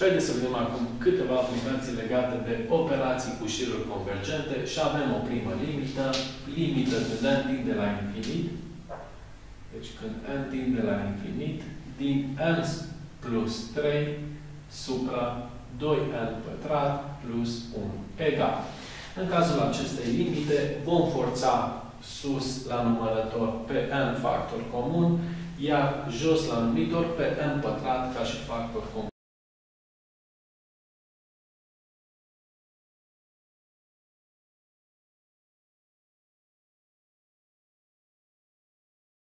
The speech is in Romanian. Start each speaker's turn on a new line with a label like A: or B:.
A: Și haideți să vedem acum câteva aplicații legate de operații cu șiruri convergente și avem o primă limită, limită când n tinde la infinit, deci când n tinde la infinit, din n plus 3 supra 2n pătrat plus 1 egal. În cazul acestei limite, vom forța sus la numărător pe n factor comun, iar jos la numitor pe n pătrat ca și factor comun.